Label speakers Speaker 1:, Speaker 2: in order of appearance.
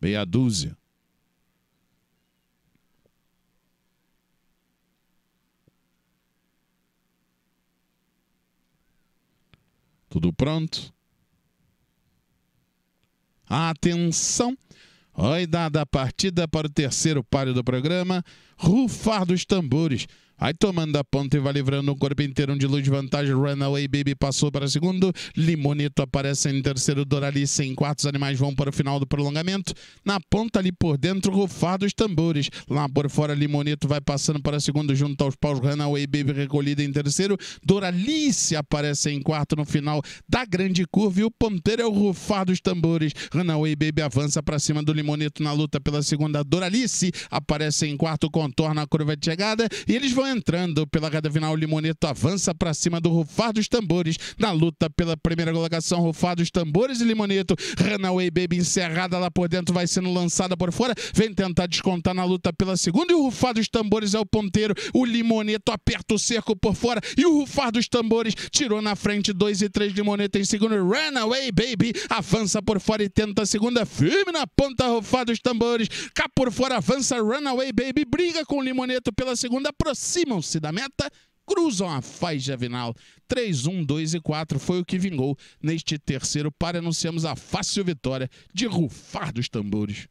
Speaker 1: Meia dúzia. Tudo pronto? Atenção! Oi, dada a partida para o terceiro páreo do programa, rufar dos tambores. Aí tomando a ponta e vai livrando o corpo inteiro de luz de vantagem. Runaway Baby passou para segundo. Limonito aparece em terceiro. Doralice em quartos. Animais vão para o final do prolongamento. Na ponta ali por dentro, rufar dos tambores. Lá por fora, Limonito vai passando para segundo junto aos paus. Runaway Baby recolhida em terceiro. Doralice aparece em quarto no final da grande curva. E o ponteiro é o rufar dos tambores. Runaway Baby avança para cima do Limonito na luta pela segunda. Doralice aparece em quarto, contorna a curva de chegada. E eles vão entrando pela reta final. O Limonito avança para cima do Rufar dos Tambores. Na luta pela primeira colocação, Rufar dos Tambores e Limonito. Runaway Baby encerrada lá por dentro, vai sendo lançada por fora. Vem tentar descontar na luta pela segunda. E o Rufar dos Tambores é o ponteiro. O Limonito aperta o cerco por fora. E o Rufar dos Tambores tirou na frente. Dois e três Limonito em segundo. Runaway Baby avança por fora e tenta a segunda. Firme na ponta, Rufar dos Tambores. Cá por fora avança Runaway Baby. Briga com o Limonito pela segunda. Aproxima aproximam-se da meta, cruzam a faixa final. 3, 1, 2 e 4 foi o que vingou neste terceiro para anunciamos a fácil vitória de Rufar dos Tambores.